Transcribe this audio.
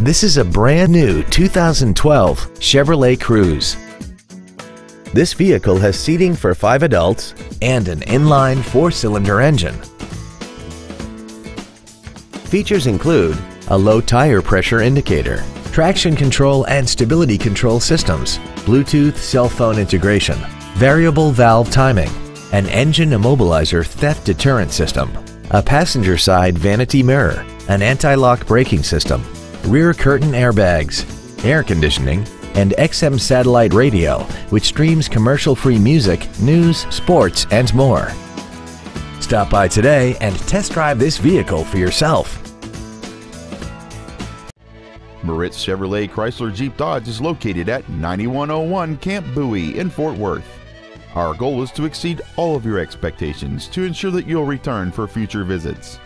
This is a brand new 2012 Chevrolet Cruze. This vehicle has seating for five adults and an inline four-cylinder engine. Features include a low tire pressure indicator, traction control and stability control systems, Bluetooth cell phone integration, variable valve timing, an engine immobilizer theft deterrent system, a passenger side vanity mirror, an anti-lock braking system, rear curtain airbags, air conditioning, and XM satellite radio, which streams commercial-free music, news, sports, and more. Stop by today and test drive this vehicle for yourself. Moritz Chevrolet Chrysler Jeep Dodge is located at 9101 Camp Bowie in Fort Worth. Our goal is to exceed all of your expectations to ensure that you'll return for future visits.